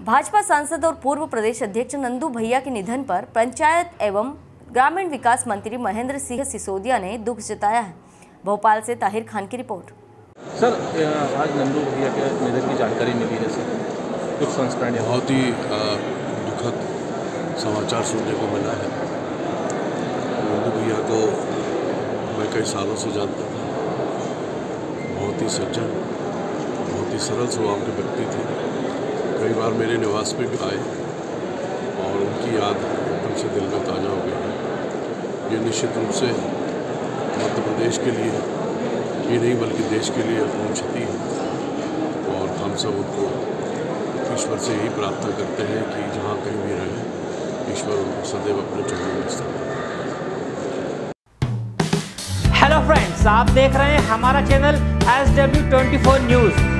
भाजपा सांसद और पूर्व प्रदेश अध्यक्ष नंदू भैया के निधन पर पंचायत एवं ग्रामीण विकास मंत्री महेंद्र सिंह सिसोदिया ने दुख जताया है। भोपाल से ताहिर खान की रिपोर्ट। सर आज नंदू भैया के निधन की जानकारी मिली है सर। कुछ संस्करण बहुत ही दुखद समाचार सुनने को मिला है। नंदू भैया को मैं कई सालों से जानता था। बहुत ही सज्जन बहुत ही सरल स्वभाव के व्यक्ति थे। कई बार मेरे निवास में भी आए और उनकी याद एकदम से दिल में ताज़ा हो गई है। ये निश्चित रूप से मध्य प्रदेश के लिए, ये नहीं बल्कि देश के लिए अपूर्ण क्षति है। और हम सब उनको ईश्वर से यही प्रार्थना करते हैं कि जहाँ कहीं भी रहें, ईश्वर उनको सदैव अपने चरणों में स्थान हेलो फ्रेंड्स आप देख रहे हैं हमारा channel S W twenty four news